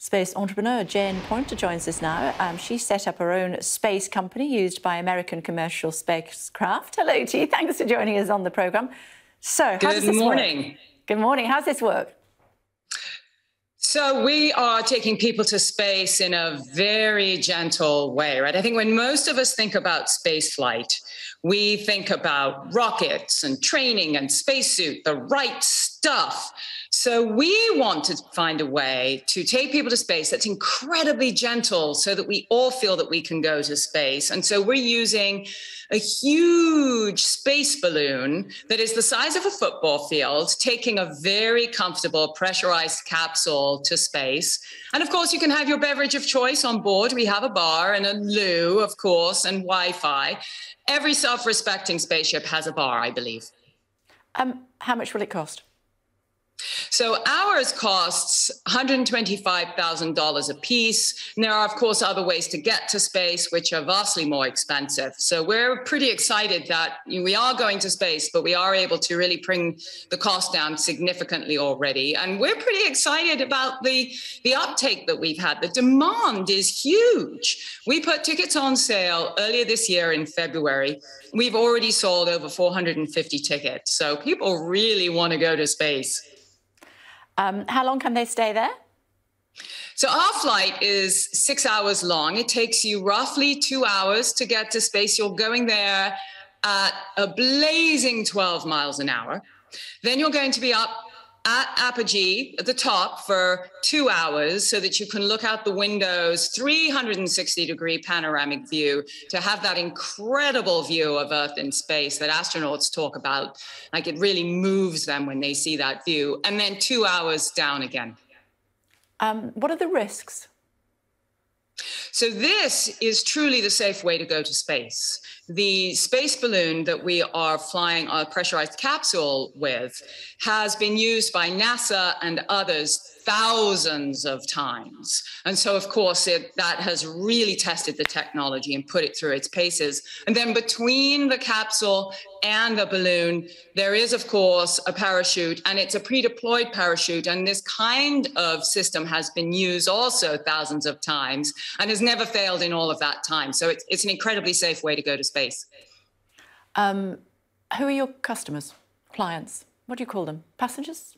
Space entrepreneur Jane Poynter joins us now. Um, she set up her own space company used by American commercial spacecraft. Hello you. Thanks for joining us on the programme. So, how Good morning. work? Good morning. How's this work? So we are taking people to space in a very gentle way, right? I think when most of us think about space flight, we think about rockets and training and spacesuit, the right stuff. So we want to find a way to take people to space that's incredibly gentle so that we all feel that we can go to space. And so we're using a huge space balloon that is the size of a football field, taking a very comfortable pressurized capsule to space. And of course, you can have your beverage of choice on board. We have a bar and a loo, of course, and Wi Fi. Every self respecting spaceship has a bar, I believe. Um, how much will it cost? So ours costs $125,000 a piece. And there are, of course, other ways to get to space, which are vastly more expensive. So we're pretty excited that we are going to space, but we are able to really bring the cost down significantly already. And we're pretty excited about the, the uptake that we've had. The demand is huge. We put tickets on sale earlier this year in February. We've already sold over 450 tickets. So people really want to go to space. Um, how long can they stay there? So our flight is six hours long. It takes you roughly two hours to get to space. You're going there at a blazing 12 miles an hour. Then you're going to be up at apogee at the top for two hours so that you can look out the windows 360 degree panoramic view to have that incredible view of earth in space that astronauts talk about. Like it really moves them when they see that view. And then two hours down again. Um, what are the risks so, this is truly the safe way to go to space. The space balloon that we are flying a pressurized capsule with has been used by NASA and others thousands of times. And so, of course, it, that has really tested the technology and put it through its paces. And then between the capsule and the balloon, there is, of course, a parachute, and it's a pre deployed parachute. And this kind of system has been used also thousands of times and has never failed in all of that time. So, it's, it's an incredibly safe way to go to space. Um, who are your customers, clients? What do you call them? Passengers?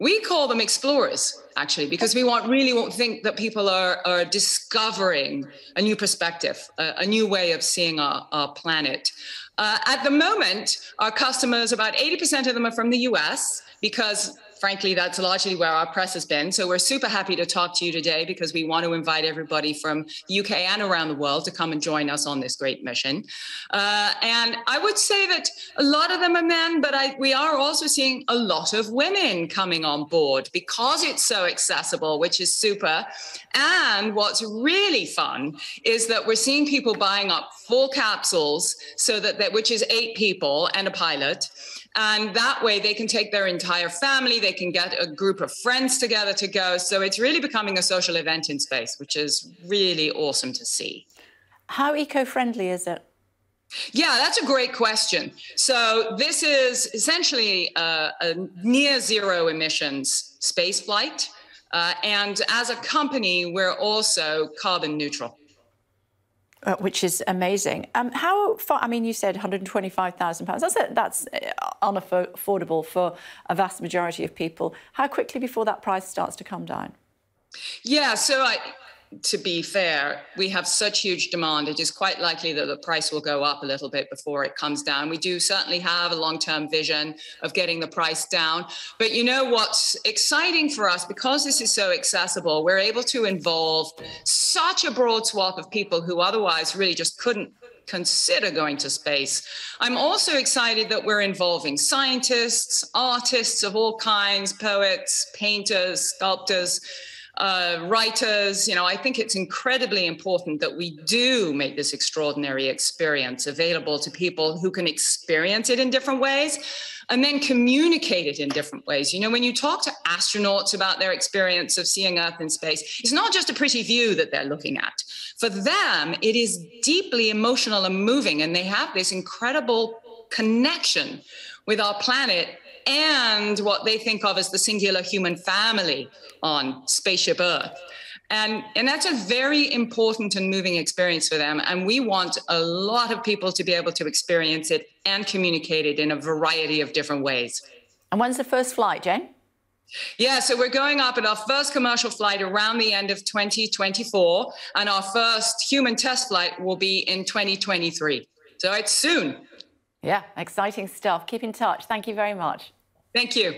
We call them explorers, actually, because we want really want think that people are, are discovering a new perspective, a, a new way of seeing our, our planet. Uh, at the moment, our customers, about 80% of them are from the US because frankly, that's largely where our press has been. So we're super happy to talk to you today because we want to invite everybody from the UK and around the world to come and join us on this great mission. Uh, and I would say that a lot of them are men, but I, we are also seeing a lot of women coming on board because it's so accessible, which is super. And what's really fun is that we're seeing people buying up full capsules so that, that which is eight people and a pilot and that way they can take their entire family, they can get a group of friends together to go. So it's really becoming a social event in space, which is really awesome to see. How eco friendly is it? Yeah, that's a great question. So, this is essentially a, a near zero emissions space flight. Uh, and as a company, we're also carbon neutral. Uh, which is amazing. Um, how far? I mean, you said 125,000 pounds. That's that's uh, unaffordable for a vast majority of people. How quickly before that price starts to come down? Yeah, so I, to be fair, we have such huge demand. It is quite likely that the price will go up a little bit before it comes down. We do certainly have a long term vision of getting the price down. But you know what's exciting for us because this is so accessible, we're able to involve such a broad swath of people who otherwise really just couldn't consider going to space. I'm also excited that we're involving scientists, artists of all kinds, poets, painters, sculptors uh, writers. You know, I think it's incredibly important that we do make this extraordinary experience available to people who can experience it in different ways and then communicate it in different ways. You know, when you talk to astronauts about their experience of seeing Earth in space, it's not just a pretty view that they're looking at. For them, it is deeply emotional and moving, and they have this incredible connection with our planet and what they think of as the singular human family on spaceship Earth. And, and that's a very important and moving experience for them. And we want a lot of people to be able to experience it and communicate it in a variety of different ways. And when's the first flight, Jane? Yeah, so we're going up at our first commercial flight around the end of 2024, and our first human test flight will be in 2023. So it's soon. Yeah, exciting stuff. Keep in touch. Thank you very much. Thank you.